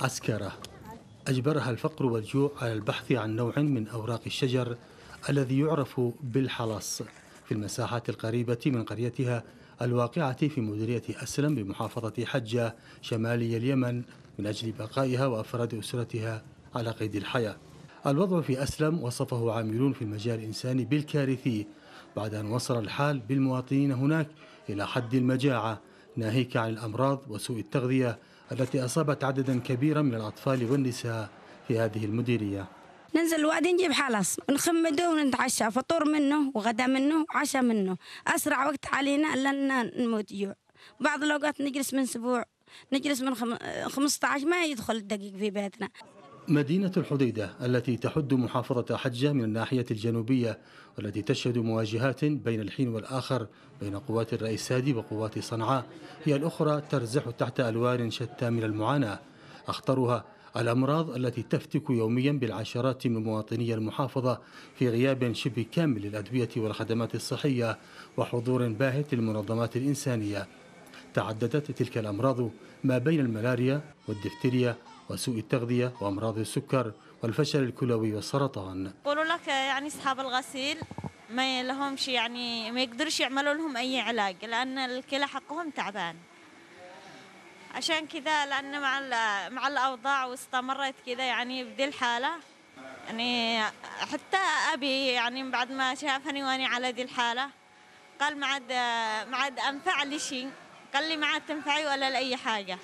عسكرة. أجبرها الفقر والجوع على البحث عن نوع من أوراق الشجر الذي يعرف بالحلص في المساحات القريبة من قريتها الواقعة في مديرية أسلم بمحافظة حجة شمالي اليمن من أجل بقائها وأفراد أسرتها على قيد الحياة. الوضع في أسلم وصفه عاملون في المجال الإنساني بالكارثي بعد أن وصل الحال بالمواطنين هناك إلى حد المجاعة ناهيك عن الأمراض وسوء التغذية التي أصابت عددا كبيرا من الأطفال والنساء في هذه المديرية. ننزل الوادي نجيب حلص نخمده ونتعشى فطور منه وغدا منه وعشاء منه. أسرع وقت علينا لأن نموت. جوع بعض الأوقات نجلس من أسبوع نجلس من خم... 15 ما يدخل الدقيق في بيتنا. مدينة الحديدة التي تحد محافظة حجة من الناحية الجنوبية والتي تشهد مواجهات بين الحين والآخر بين قوات الرئيس سادي وقوات صنعاء هي الأخرى ترزح تحت ألوان شتى من المعاناة. أخطرها الأمراض التي تفتك يوميا بالعشرات من مواطني المحافظة في غياب شبه كامل للأدوية والخدمات الصحية وحضور باهت للمنظمات الإنسانية. تعددت تلك الأمراض ما بين الملاريا والدفتيريا وسوء التغذية وأمراض السكر والفشل الكلوي والسرطان. يقولوا لك يعني أصحاب الغسيل ما لهمش يعني ما يقدرش يعملوا لهم أي علاج لأن الكلى حقهم تعبان. عشان كذا لأن مع مع الأوضاع واستمرت كذا يعني بدي الحالة. يعني حتى أبي يعني بعد ما شافني وأنا على دي الحالة قال ما عاد ما عاد أنفع لي شيء قال لي ما عاد تنفعي ولا لأي حاجة.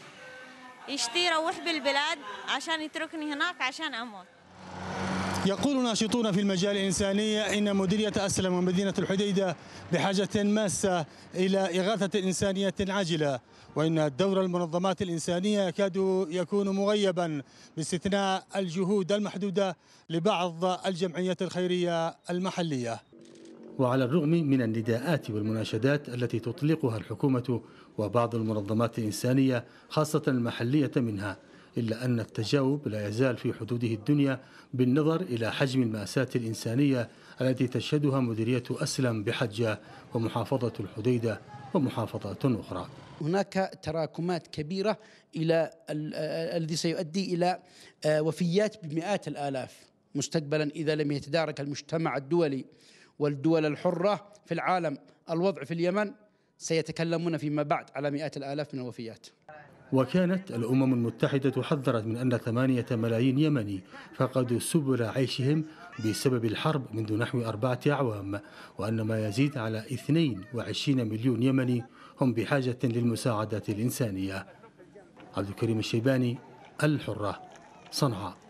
يشتي يروح بالبلاد عشان يتركني هناك عشان أموت. يقول ناشطون في المجال الإنساني إن مديرية أسلم ومدينة الحديدة بحاجة ماسة إلى إغاثة إنسانية عاجلة وإن دور المنظمات الإنسانية يكاد يكون مغيبا باستثناء الجهود المحدودة لبعض الجمعيات الخيرية المحلية. وعلى الرغم من النداءات والمناشدات التي تطلقها الحكومة وبعض المنظمات الإنسانية خاصة المحلية منها إلا أن التجاوب لا يزال في حدوده الدنيا بالنظر إلى حجم المأساة الإنسانية التي تشهدها مديرية أسلم بحجة ومحافظة الحديدة ومحافظات أخرى. هناك تراكمات كبيرة إلى الذي سيؤدي إلى وفيات بمئات الآلاف مستقبلا إذا لم يتدارك المجتمع الدولي. والدول الحرة في العالم الوضع في اليمن سيتكلمون فيما بعد على مئات الآلاف من الوفيات. وكانت الأمم المتحدة حذرت من أن ثمانية ملايين يمني فقدوا سبل عيشهم بسبب الحرب منذ نحو أربعة أعوام وأن ما يزيد على 22 مليون يمني هم بحاجة للمساعدات الإنسانية. عبد الكريم الشيباني الحرة صنعاء.